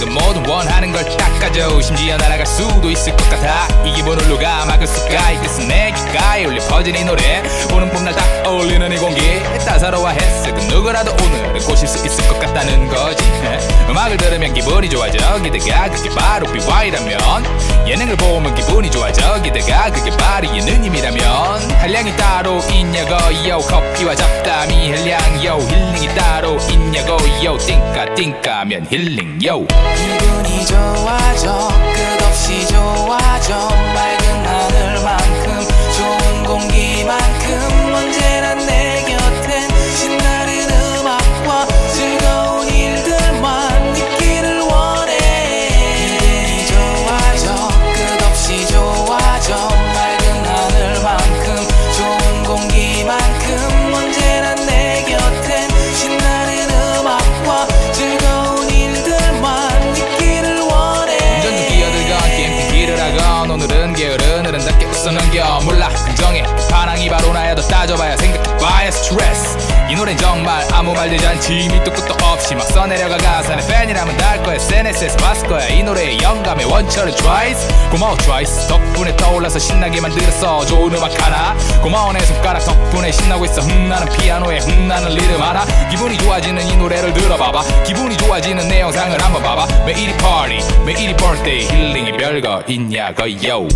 건 모두 원하는 걸 닦아줘 심지어 날아갈 수도 있을 것 같아. 이 기분을 누가 막을 수가 이 뜻은 내 귓가에 울려 퍼진 이 노래. 오는 봄날 딱 어울리는 이 공기. 따사로워 했을 그 누구라도 오늘은 꼬실 수 있을 것 같다는 거지. 음악을 들으면 기분이 좋아져. 기대가 그게 바로 BY라면. 예능을 보면 기분이 좋아져. 기대가 그게 바로 예능님이라면. 한량이 따로 있냐고 요 커피와 잡담이 한량 요 힐링이 따로 있냐고 요 띵까 띵까면 힐링 요. 기분이 좋아져 끝없이 좋아져 맑 웃어넘겨. 몰라 긍정해. 반항이 바로 나야 더 따져봐야 생각해봐야 스트레스. 이 노래는 정말 아무 말 되지 않지 밑도 끝도 없이 막 써내려가 가사는 팬이라면 다알 거야. SNS에서 봤을 거야. 이 노래의 영감의 원천은 트와이스. 고마워 트와이스. 덕분에 떠올라서 신나게 만들었어. 좋은 음악 하나. 고마워 내 손가락 덕분에 신나고 있어. 흥나는 피아노에 흥나는 리듬 하나. 기분이 좋아지는 이 노래를 들어봐봐. 기분이 좋아지는 내 영상을 한번 봐봐. 매일이 파티 매일이 birthday. 힐링이 별거 있냐고 yo